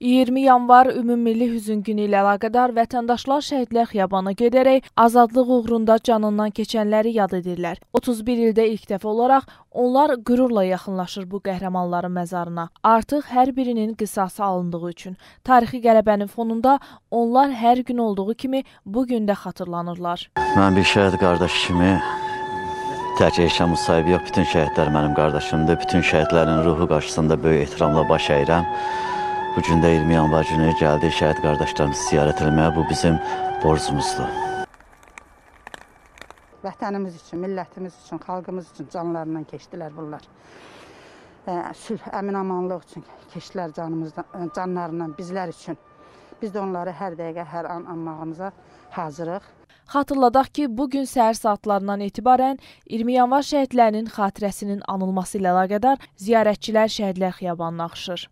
20 yanvar Ümumilli Hüzün Günü ilə əlaqədar vətəndaşlar şəhidlər xiyabana gedərək azadlıq uğrunda canından keçənləri yad edirlər. 31 ildə ilk dəfə olaraq onlar qürurla yaxınlaşır bu qəhrəmanların məzarına. Artıq hər birinin qisası alındığı üçün tarixi qələbənin fonunda onlar hər gün olduğu kimi bu gün də xatırlanırlar. Mən bir şəhid qardaş kimi tək Eşən Musayev yox, bütün şəhidlər mənim qardaşımdır. Bütün şəhidlərin ruhu qarşısında böyük ehtiramla baş əyirəm. Bu gün də 20 yanvar günü gəldik şəhid qardaşlarımızı ziyarət etməyə. Bu bizim borcumuzdur. Vətənimiz üçün, millətimiz üçün, xalqımız üçün canlarından keçdilər bunlar. Sülh, əmin-amanlıq üçün keçdilər canımızdan, canlarından bizlər üçün. Biz də onları hər dəqiqə, hər an anmağımıza hazırıq. Xatırladaq ki, bu gün səhər saatlarından etibarən 20 yanvar şəhidlərinin xatirəsinin anılması ilə əlaqədar ziyarətçilər şəhidlər xiyabanına axışır.